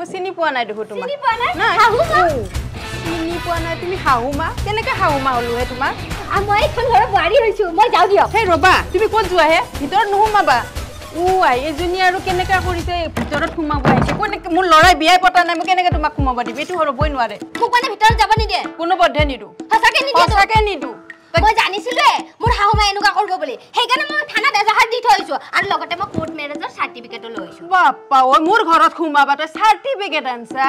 মই চিনি পোৱা নাই দেখো তোমাক। চিনি পোৱা নাই? তুমি শাহু মা কেনেকে শাহু মা হলো হে তোমাক? মই এইখন ঘৰৰ বোৱাৰী হৈছো মই যাওঁ দিয়ক। সেই ৰবা তুমি ক'ত যোৱা হে? ভিতৰত নোসোমাবা। ও আই এজনী আৰু কেনেকা কৰিছে ভিতৰত সোমাব আহিছে। কেনেকে মোৰ ল'ৰাই বিয়াই পতা নাই মই কেনেকে তোমাক সোমাব দিম? এইটো হ'বই নোৱাৰে। মোক মানে ভিতৰত যাব নিদিয়ে। কোনো পধ্যে নিদো সঁচাকে নিদিয়ে তো? সঁচাকে নিদো মই জানিছিলোৱে মোৰ শাহু মায়ে এনেকুৱা কৰিব বুলি। সেইকাৰণে মই থানাত এজাহাৰ দি থৈ আহিছো আৰু লগতে মই কোৰ্ট মেৰেজৰ চাৰ্টিফিকেটো লৈ আহিছো। বাপ্পা ঐ মোৰ ঘৰত সোমাবা তই চাৰ্টিফিকেট আনছা।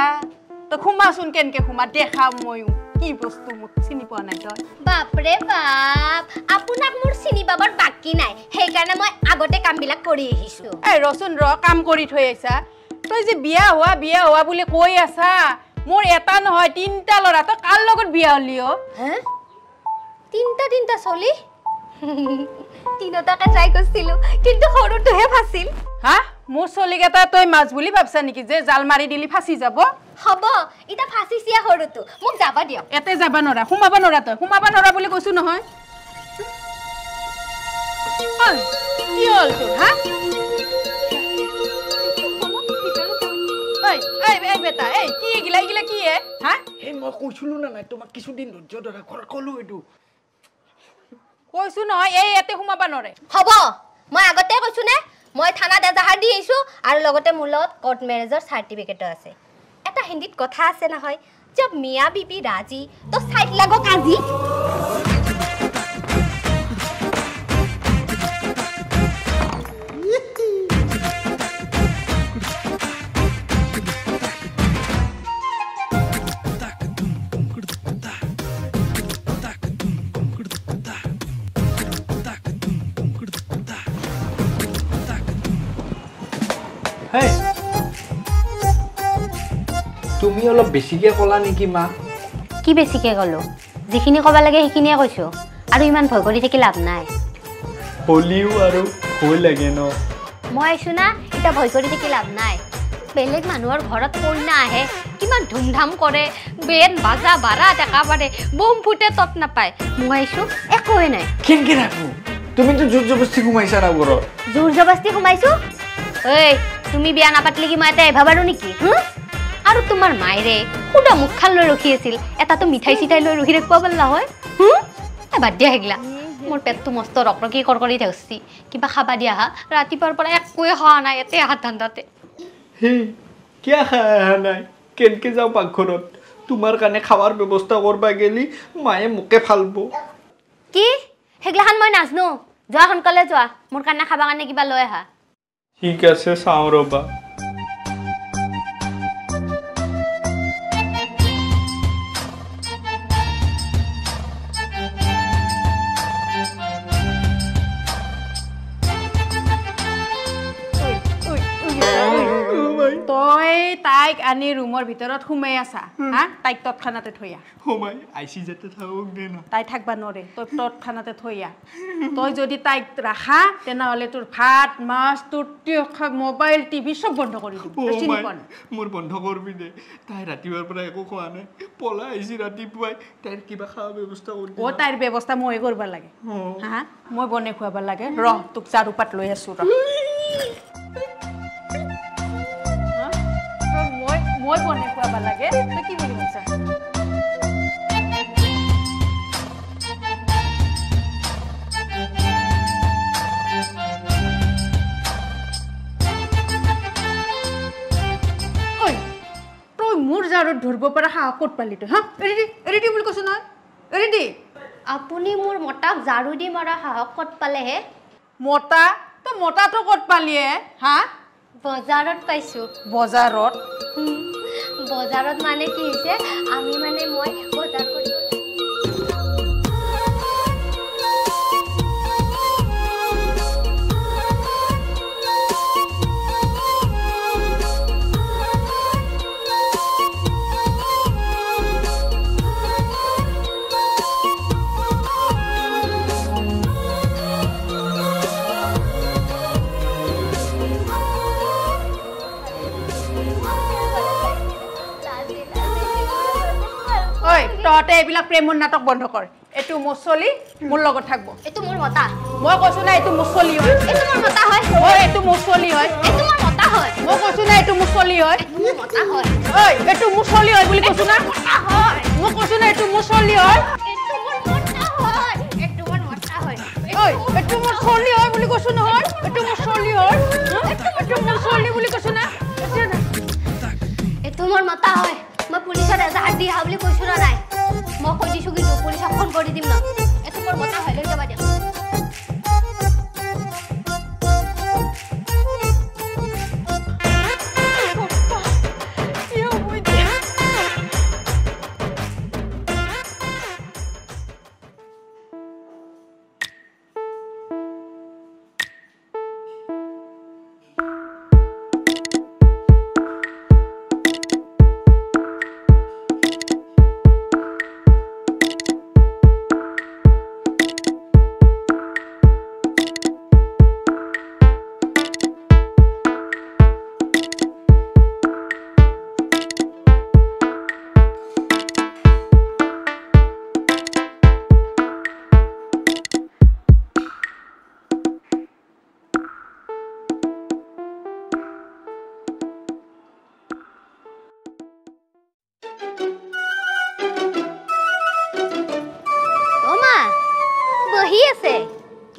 তই সোমাচোন কেনেকে সোমা দেখাম ময়ো কি বস্তু মোক চিনি পোৱা নাই তই? বাপৰে বাপ আপোনাক মোৰ চিনি পাবৰ বাকী নাই। সেইকাৰণে মই আগতে কামবিলাক কৰি আহিছো। এই ৰচোন ৰ কাম কৰি থৈ আহিছা। তই যে বিয়া হোৱা বিয়া হোৱা বুলি কৈ আছা মোৰ এটা নহয় তিনিটা ল'ৰা তই কাৰ লগত বিয়া হলি অ? হে? তিনটা তিনটা চলি। তিনিটাকে ট্ৰাই কৰিছিলো কিন্তু সৰুটোহে ফাঁচিল। হা? মোৰ চলিকেইটা তই মাছ বুলি ভাবছা নেকি যে জাল মাৰি দিলি ফাঁচি যাব? হ'ব এতিয়া ফাঁচিছে সৰুটো। মোক যাব দিয়ক। ইয়াতে যাবা নৰা সোমাবা নৰা তই সোমাবা নৰা বুলি কৈছো নহয়। কি হ'ল তোৰ হা? বেটা এই কি এইগিলা এইগিলা কি হে? হা? এই মই কৈছিলো না নাই তোমাক কিছুদিন ধৈৰ্য ধৰা ঘৰত ক'লো এইটো। কৈছো নহয় এই ইয়াতে সোমাবা নৰে। হ'ব মই আগতে কৈছো নে? মই থানাত এজাহাৰ দি আহিছো আৰু লগতে মোৰ লগত কৰ্ট মেৰেজৰ চাৰ্টিফিকেটো আছে। এটা হিন্দীত কথা আছে নহয় জব মিয়া বিবি ৰাজি তো চাইড লাগো কাজি। তুমি অলপ বেছিকে ক'লা নেকি মা? কি বেছিকে ক'লো? যিখিনি ক'ব লাগে সেইখিনিয়ে কৈছো। আৰু ইমান ভয় কৰি থাকি লাভ নাই। হলিও আৰু ভয় লাগে ন? মই আহিছো না এতিয়া ভয় কৰি থাকি লাভ নাই। বেলেগ মানুহৰ ঘৰত কইনা আহে কিমান ধুমধাম কৰে। বেন বাজা বাৰাত একেবাৰে বম ফুটে তত নাপায়। মই আহিছো একোৱে নাই। কেনেকে ৰাখো তুমিতো জোৰ জবস্তি সোমাইছা না ঘৰত জোৰ জবস্তি সোমাইছো? ঐ তুমি বিয়া নাপাতিলে কি মই এটা এভাব আৰু নেকি হুম? আৰু তোমাৰ মায়েৰে সুদা মুখখান লৈ ৰখি আছিল। এটাতো মিঠাই চিঠাই লৈ ৰখি ৰাখিব পাৰিলা হয় বাদ দিয়া সেইগিলা। মোৰ পেটটো মস্ত ৰকৰকি কৰকৰি ধৰিছি কিবা খাবা দিয়া হা। ৰাতিপুৱাৰ পৰা একোৱে খোৱা নাই এতে হাত ধান্দাতে। কিয় খাই অহা নাই? কেনেকে যাওঁ পাকঘৰত? তোমাৰ কাৰণে খাৱাৰ ব্যৱস্থা কৰবা গেলি মায়ে মোকে ফালব। কি? সেইগিলাখান মই নাজনো। যোৱা সোনকালে যোৱা। মোৰ কাৰণে খাবা কাৰণে কিবা লৈ আহা। ঠিক আছে চাওঁ ৰ'বা। তাইক আনি ৰুমৰ ভিতৰত সোমাই আছা হা? তাইক তৎক্ষণাতে থৈ আহ। সোমাই আইচি যাতে থাকক দে না। তাই থাকবা নৰে তই তৎক্ষণাতে থৈ আহ। তই যদি তাইক ৰাখা তেনেহ'লে তোৰ ভাত মাছ তোৰ মোবাইল টিভি চব বন্ধ কৰি দিম। মোৰ বন্ধ কৰবি দে। তাই ৰাতিপুৱাৰ পৰা একো খোৱা নাই। পলাই আহিছি ৰাতিপুৱাই। তাইৰ কিবা খোৱা ব্যৱস্থা কৰি অ' তাইৰ ব্যৱস্থা মই কৰিব লাগে। হা? মই বনাই খুৱাব লাগে। ৰহ তোক ঝাৰু পাত লৈ আছো ৰহ মই বনাই খুৱাব লাগে। তই কি বুলি তই মোৰ ঝাৰুত ধৰিব পৰা সাহস ক'ত পালি তই হা? এৰি দি এৰি দি বুলি কৈছো নহয়? এৰি দি আপুনি মোৰ মতাক ঝাৰু দি মৰা সাহস ক'ত পালেহে? মতা? তই মতাটো ক'ত পালিয়ে হা? বজাৰত পাইছোঁ। বজাৰত? বজাৰত মানে কি হৈছে আমি মানে মই তহঁতে এইবিলাক প্ৰেমৰ নাটক বন্ধ কৰ এইটো মোৰ চলি মোৰ লগত থাকিব এইটো মোৰ মতা মই কৈছো না এইটো মোৰ চলি হয় এইটো মোৰ মতা হয় মই এইটো মোৰ চলি হয় এইটো মোৰ মতা হয় মই কৈছো না এইটো মোৰ চলি হয় তুমি মতা হয় ঐ এইটো মোৰ চলি হয় বুলি কৈছো না মই কৈছো না এইটো মোৰ চলি হয় এইটো মোৰ মতা হয় এইটো মোৰ মতা হয় ঐ এইটো মোৰ চলি হয় বুলি কৈছো নহয় এইটো মোৰ চলি হয়? এইটো মোৰ চলি বুলি কৈছো না। এইটো মোৰ মতা হয় মই পুলিচত এজাহাৰ দি বুলি কৈছো না নাই মই কৈ দিছো কিন্তু পুলিচক ফোন কৰি দিম ন। এইটো মোৰ মতা হয় লৈ যাবা দিয়া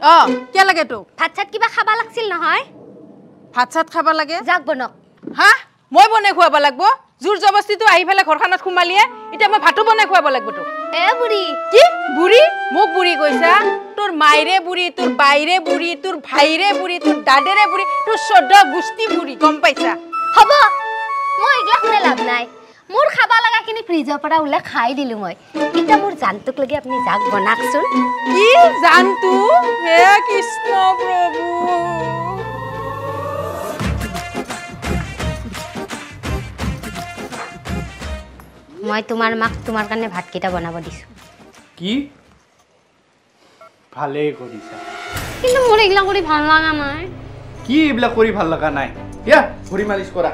অ কিয় লাগে তোক? ভাত চাত কিবা খাবা লাগছিল নহয়? ভাত চাত খাব লাগে? যাক বনক। হা? মই বনাই খুৱাব লাগব? জোৰ জবস্তিটো আহি পেলাই ঘৰখনত সোমালিয়ে? এতিয়া মই ভাতো বনাই খুৱাব লাগব তোক। এ বুঢ়ী। কি? বুঢ়ী? মোক বুঢ়ী কৈছা? তোৰ মাইৰে বুঢ়ী তোৰ বাইৰে বুঢ়ী তোৰ ভাইৰে বুঢ়ী তোৰ দাদেৰে বুঢ়ী তোৰ চৈধ্য গোষ্ঠী বুঢ়ী গম পাইছা? হ'ব। মই এইগিলা শুনে লাভ নাই। মোৰ খাবা লগাখিনি ফ্ৰিজৰ পৰা ওলাই খাই দিলো মই। এতিয়া মোৰ জানটোক লাগি আপুনি যাক বনাকচোন। কি জানতো? হে কৃষ্ণ প্ৰভু। মই তোমাৰ মাক তোমাৰ কাৰণে ভাতকেইটা বনাব দিছো। কি? ভালেই কৰিছা। কিন্তু মোৰ এইগিলা কৰি ভাল লগা নাই। কি এইবিলাক কৰি ভাল লগা নাই? দিয়া ভৰি মালিচ কৰা।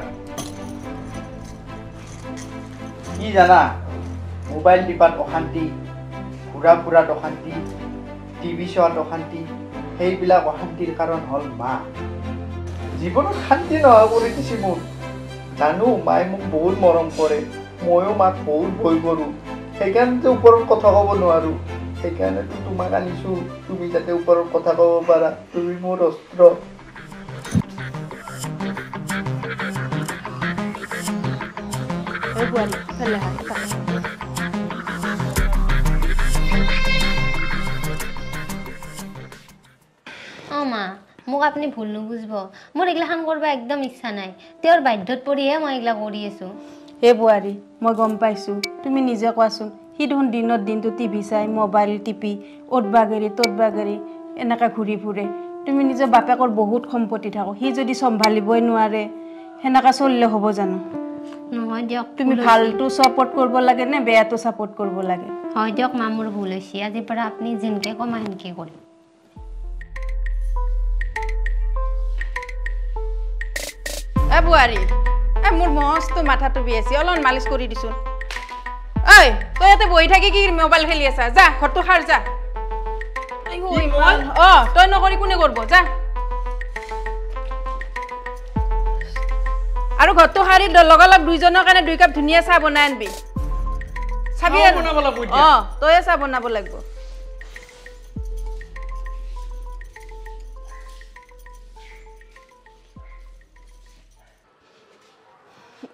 কি জানা? মোবাইল টিপাত অশান্তি ঘূৰা ফুৰাত অশান্তি, টিভি চোৱাত অশান্তি, সেইবিলাক অশান্তিৰ কাৰণ হ'ল মা। জীৱনত শান্তি নোহোৱা কৰি দিছে মোক জানো, মায়ে মোক বহুত মৰম কৰে, ময়ো মাক বহুত ভয় কৰোঁ। সেইকাৰণেতো ওপৰত কথা ক'ব নোৱাৰোঁ। সেইকাৰণেতো তোমাক আনিছোঁ, তুমি যাতে ওপৰত কথা ক'ব পাৰা, তুমি মোৰ অস্ত্ৰ। পাত। অঁ মা মোক আপুনি ভুল নুবুজিব। মোৰ এইগিলাখান কৰিব একদম ইচ্ছা নাই। তেওঁৰ বাধ্যত পৰিহে মই এইগিলা কৰি আছোঁ। হে বোৱাৰী মই গম পাইছোঁ। তুমি নিজে কোৱাচোন সি দেখোন দিনত দিনটো টিভি চাই মোবাইল টিপি অ'ত বাগেৰি ত'ত বাগেৰি এনেকৈ ঘূৰি ফুৰে। তুমি নিজৰ বাপেকৰ বহুত সম্পত্তি থাকো সি যদি চম্ভালিবই নোৱাৰে সেনেকৈ চলিলে হ'ব জানো? নহয় দিয়ক তুমি। ভালটো ছাপৰ্ট কৰিব লাগে নে বেয়াটো ছাপৰ্ট কৰিব লাগে? হয় দিয়ক মা মোৰ ভুল হৈছে। আজিৰ পৰা আপুনি যেনেকৈ কয় মই সেনেকৈ কৰিম। এ বোৱাৰী এ মোৰ মস্ত মাথাটো বিয়াইছে। অলপমান মালিচ কৰি দিছোন ঐ তই ইয়াতে বহি থাকি কি মোবাইল খেলি আছা? যা ঘৰটো সাৰ যা। অ তই নকৰি কোনে কৰিব? যা। আৰু ঘৰটো সাৰি দ- লগালগ দুইজনৰ কাৰণে দুই কাপ ধুনীয়া চাহ বনাই আনবি। চাবি? অ তয়ে চাহ বনাব লাগিব।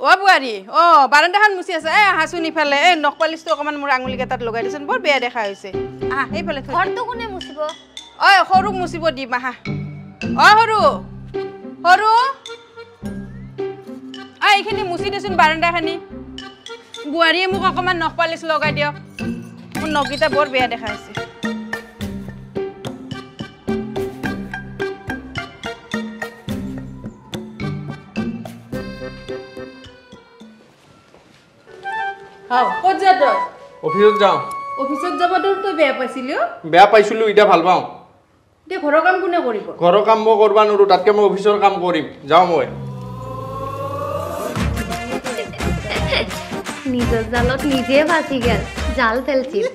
অ বোৱাৰী অ বাৰাণ্ডাখন মুচি আছে। এ আহাচোন ইফালে। এই নখ পালিচটো অকণমান মোৰ আঙুলিকেইটাত লগাই দেচোন। বৰ বেয়া দেখা হৈছে। আহা সেইফালে ঘৰটো কোনে মুচিব? ঐ সৰুক মুচিব দিম। আহা। অ সৰু। সৰু। অ এইখিনি মুচি দেচোন বাৰাণ্ডাখিনি বোৱাৰীয়ে মোক অকণমান নখ পালিচ লগাই দিয়ক। মোৰ নখকেইটা বৰ বেয়া দেখা হৈছে। হাও ক'ত যা তই? অফিচত যাওঁ। অফিচত যাব তোৰ তই বেয়া পাইছিলি অ? বেয়া পাইছিলোঁ এতিয়া ভাল পাওঁ। এতিয়া ঘৰৰ কাম কোনে কৰিব? ঘৰৰ কাম মই কৰিব নোৱাৰোঁ তাতকৈ মই অফিচৰ কাম কৰিম। যাওঁ মই। নিজৰ জালত নিজে ফাঁচি গেল। জাল ফেলছিল